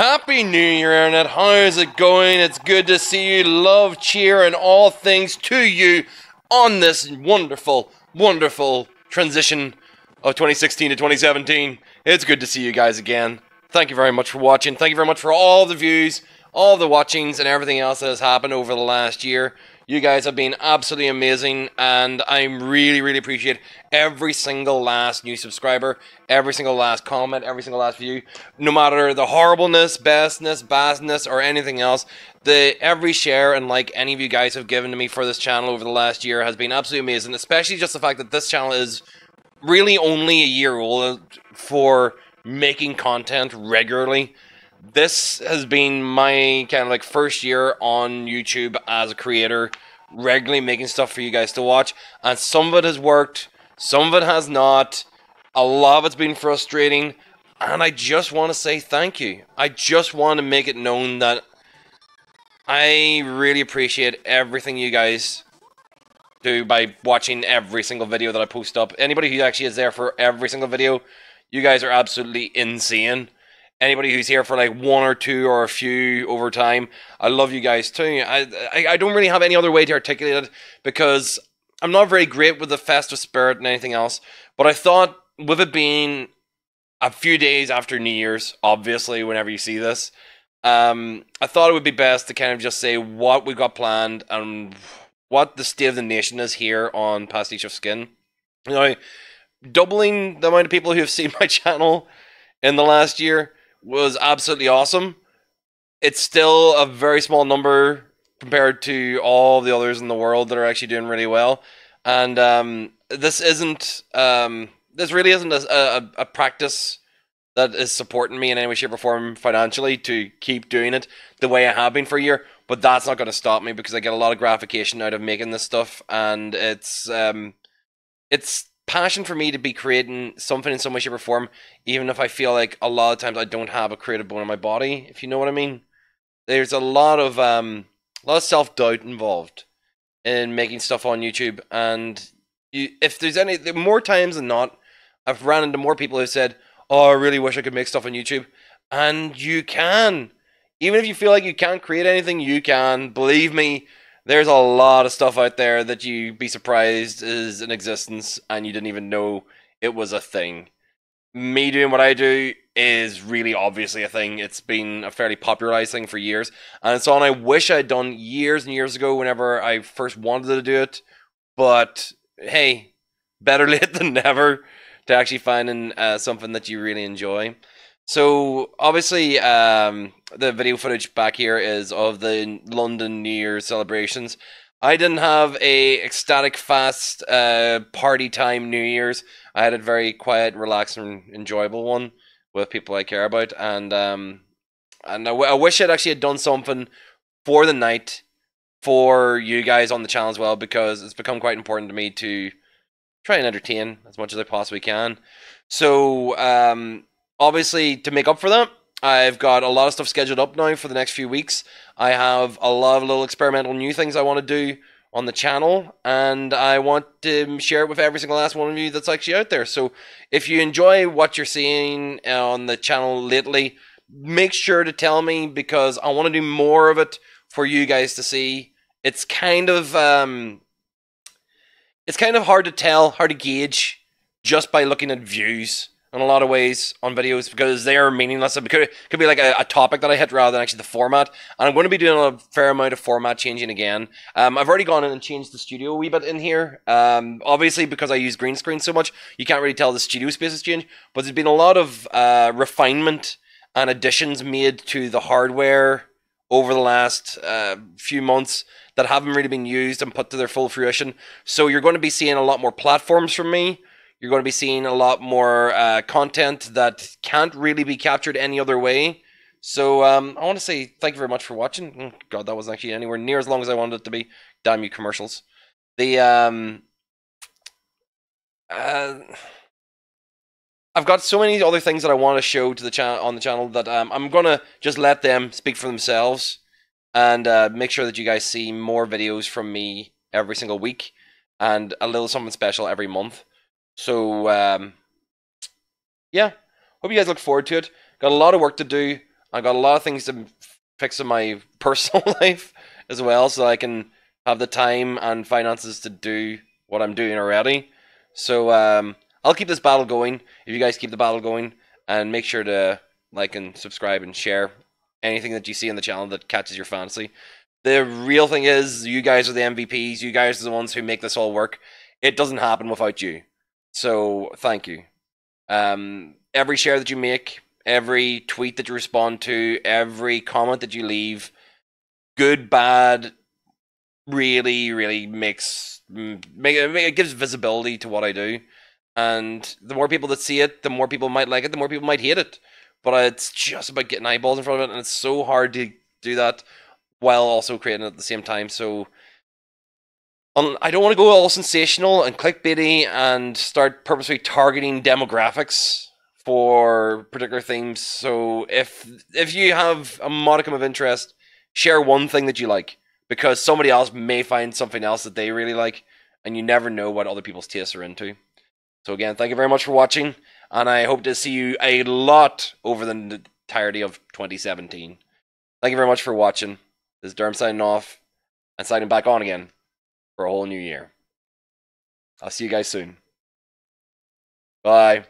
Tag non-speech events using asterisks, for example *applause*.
Happy New Year, Internet. How is it going? It's good to see you. Love, cheer, and all things to you on this wonderful, wonderful transition of 2016 to 2017. It's good to see you guys again. Thank you very much for watching. Thank you very much for all the views, all the watchings, and everything else that has happened over the last year. You guys have been absolutely amazing, and I really, really appreciate every single last new subscriber, every single last comment, every single last view. No matter the horribleness, bestness, badness, or anything else, the every share and like any of you guys have given to me for this channel over the last year has been absolutely amazing. Especially just the fact that this channel is really only a year old for making content regularly this has been my kind of like first year on YouTube as a creator, regularly making stuff for you guys to watch. And some of it has worked, some of it has not. A lot of it's been frustrating. And I just want to say thank you. I just want to make it known that I really appreciate everything you guys do by watching every single video that I post up. Anybody who actually is there for every single video, you guys are absolutely insane anybody who's here for like one or two or a few over time, I love you guys too. I, I, I don't really have any other way to articulate it because I'm not very great with the festive spirit and anything else. But I thought with it being a few days after New Year's, obviously, whenever you see this, um, I thought it would be best to kind of just say what we got planned and what the state of the nation is here on Pastiche of Skin. You know, doubling the amount of people who have *laughs* seen my channel in the last year was absolutely awesome. It's still a very small number compared to all the others in the world that are actually doing really well. And um, this isn't, um, this really isn't a, a, a, practice that is supporting me in any way, shape, or form financially to keep doing it the way I have been for a year. But that's not going to stop me because I get a lot of gratification out of making this stuff, and it's um, it's passion for me to be creating something in some way, shape, or form, even if I feel like a lot of times I don't have a creative bone in my body, if you know what I mean. There's a lot of um, a lot of self doubt involved in making stuff on YouTube, and you, if there's any more times than not, I've ran into more people who said, "Oh, I really wish I could make stuff on YouTube," and you can. Even if you feel like you can't create anything, you can. Believe me, there's a lot of stuff out there that you'd be surprised is in existence and you didn't even know it was a thing. Me doing what I do is really obviously a thing. It's been a fairly popularized thing for years. And it's on I wish I'd done years and years ago whenever I first wanted to do it. But hey, better *laughs* late than never to actually finding uh, something that you really enjoy. So obviously, um, the video footage back here is of the London New Year celebrations. I didn't have a ecstatic, fast uh, party time New Year's. I had a very quiet, relaxed, and enjoyable one with people I care about, and um, and I, w- I wish I'd actually had done something for the night for you guys on the channel as well because it's become quite important to me to try and entertain as much as I possibly can. So um, obviously, to make up for that, I've got a lot of stuff scheduled up now for the next few weeks. I have a lot of little experimental new things I want to do on the channel, and I want to share it with every single last one of you that's actually out there. So, if you enjoy what you're seeing on the channel lately, make sure to tell me because I want to do more of it for you guys to see. It's kind of um, it's kind of hard to tell, hard to gauge just by looking at views in a lot of ways on videos because they are meaningless. It could, could be like a, a, topic that I hit rather than actually the format. And I'm going to be doing a fair amount of format changing again. Um, I've already gone in and changed the studio a wee bit in here. Um, obviously, because I use green screen so much, you can't really tell the studio space has changed. But there's been a lot of uh, refinement and additions made to the hardware over the last uh, few months that haven't really been used and put to their full fruition. So you're going to be seeing a lot more platforms from me you're going to be seeing a lot more uh, content that can't really be captured any other way. So um, I want to say thank you very much for watching. Oh, God, that wasn't actually anywhere near as long as I wanted it to be. Damn you commercials. The um, uh, I've got so many other things that I want to show to the channel on the channel that um, I'm gonna just let them speak for themselves and uh, make sure that you guys see more videos from me every single week and a little something special every month. So um, yeah, hope you guys look forward to it. Got a lot of work to do. I got a lot of things to fix in my *laughs* personal life as well, so I can have the time and finances to do what I'm doing already. So um, I'll keep this battle going. If you guys keep the battle going, and make sure to like and subscribe and share anything that you see on the channel that catches your fancy. The real thing is, you guys are the MVPs. You guys are the ones who make this all work. It doesn't happen without you. So thank you. Um, every share that you make, every tweet that you respond to, every comment that you leave, good, bad, really, really makes make, it gives visibility to what I do. And the more people that see it, the more people might like it, the more people might hate it. But it's just about getting eyeballs in front of it, and it's so hard to do that while also creating it at the same time. So Um, I don't want to go all sensational and clickbaity and start purposely targeting demographics for particular themes. So if if you have a modicum of interest, share one thing that you like because somebody else may find something else that they really like, and you never know what other people's tastes are into. So again, thank you very much for watching, and I hope to see you a lot over the entirety of 2017. Thank you very much for watching. This is Derm signing off and signing back on again for a whole new year. I'll see you guys soon. Bye.